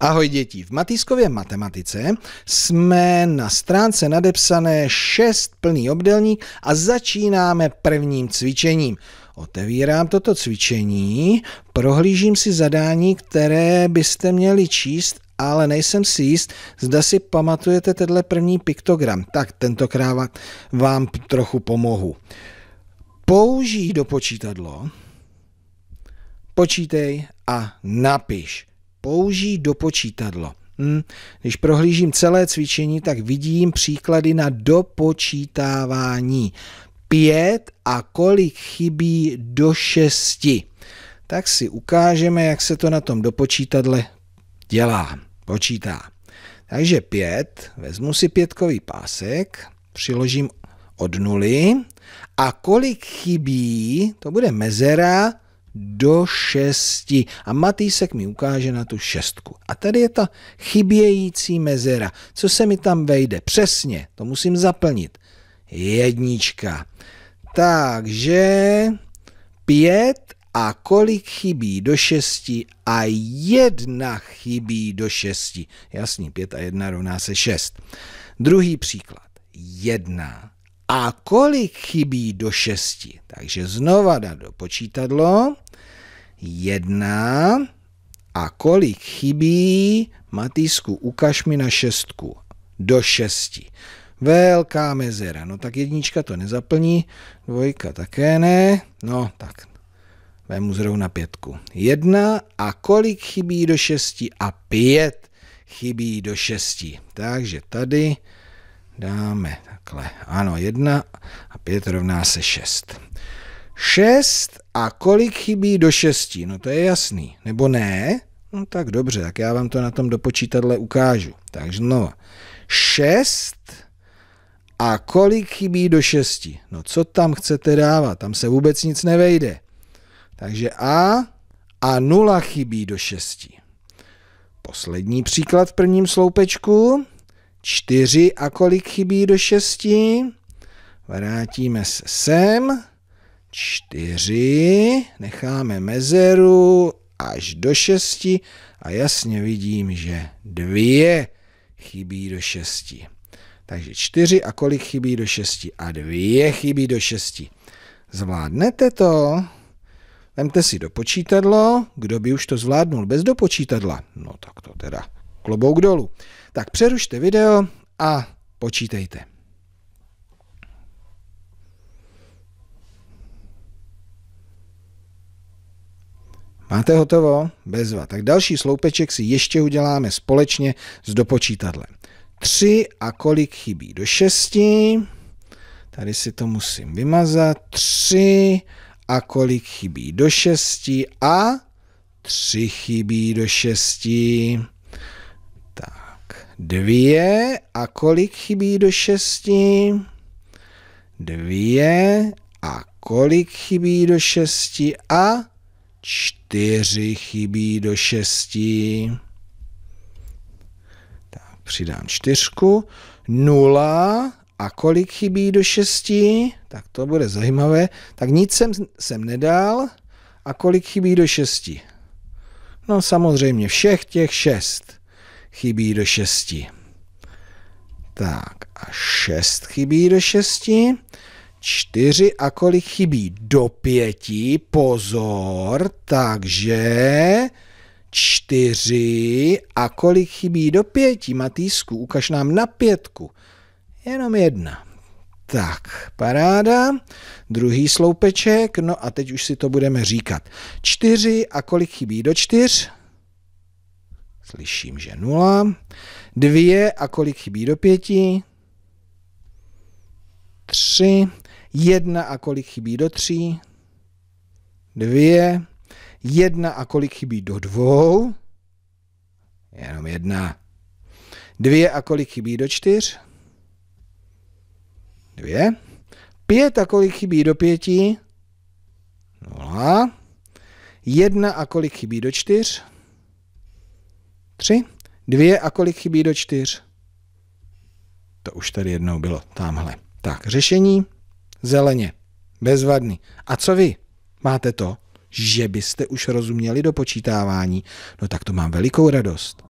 Ahoj děti, v Matýskově matematice jsme na stránce nadepsané 6 plný obdelník a začínáme prvním cvičením. Otevírám toto cvičení, prohlížím si zadání, které byste měli číst, ale nejsem si jist, zda si pamatujete tenhle první piktogram. Tak tentokrát vám trochu pomohu. Použij do počítadlo, počítej a napiš použít do počítadlo. Hm. Když prohlížím celé cvičení, tak vidím příklady na dopočítávání. Pět a kolik chybí do šesti. Tak si ukážeme, jak se to na tom dopočítadle dělá, počítá. Takže pět, vezmu si pětkový pásek, přiložím od nuly a kolik chybí, to bude mezera, do šesti. A Matýsek mi ukáže na tu šestku. A tady je ta chybějící mezera. Co se mi tam vejde? Přesně, to musím zaplnit. Jednička. Takže pět a kolik chybí do šesti a jedna chybí do šesti. Jasný, pět a jedna rovná se šest. Druhý příklad. Jedna a kolik chybí do šesti. Takže znova dá do počítadlo. Jedna a kolik chybí, Matýsku, ukaž mi na šestku. Do šesti. Velká mezera. No tak jednička to nezaplní, dvojka také ne. No tak vemu zrovna pětku. Jedna a kolik chybí do šesti a pět chybí do šesti. Takže tady dáme takhle. Ano, jedna a pět rovná se šest. Šest a kolik chybí do šesti? No to je jasný. Nebo ne? No tak dobře, tak já vám to na tom do počítadle ukážu. Takže znova. Šest a kolik chybí do šesti? No co tam chcete dávat? Tam se vůbec nic nevejde. Takže A a nula chybí do šesti. Poslední příklad v prvním sloupečku. 4 a kolik chybí do 6? Vrátíme se sem. 4, necháme mezeru až do 6 a jasně vidím, že 2 chybí do 6. Takže 4 a kolik chybí do 6 a 2 chybí do 6. Zvládnete to? Vemte si do počítadlo, kdo by už to zvládnul bez dopočítadla. No tak to teda klobouk dolů. Tak přerušte video a počítejte. Máte hotovo? Bezva. Tak další sloupeček si ještě uděláme společně s dopočítadlem. 3 a kolik chybí do 6. Tady si to musím vymazat. 3 a kolik chybí do 6 a 3 chybí do 6. Dvě a kolik chybí do šesti? Dvě a kolik chybí do šesti? A čtyři chybí do šesti. Tak, přidám čtyřku. Nula a kolik chybí do šesti? Tak to bude zajímavé. Tak nic jsem, jsem nedal. A kolik chybí do šesti? No samozřejmě všech těch šest chybí do šesti. Tak a šest chybí do šesti. Čtyři a kolik chybí? Do pěti. Pozor, takže čtyři a kolik chybí do pěti? Matýsku, ukaž nám na pětku. Jenom jedna. Tak, paráda. Druhý sloupeček, no a teď už si to budeme říkat. Čtyři a kolik chybí do čtyř? Slyším, že nula. Dvě a kolik chybí do pěti? Tři. Jedna a kolik chybí do tří? Dvě. Jedna a kolik chybí do dvou? Jenom jedna. Dvě a kolik chybí do čtyř? Dvě. Pět a kolik chybí do pěti? Nula. Jedna a kolik chybí do čtyř? Tři. Dvě a kolik chybí do čtyř? To už tady jednou bylo, tamhle. Tak, řešení zeleně, bezvadný. A co vy? Máte to, že byste už rozuměli do počítávání? No tak to mám velikou radost.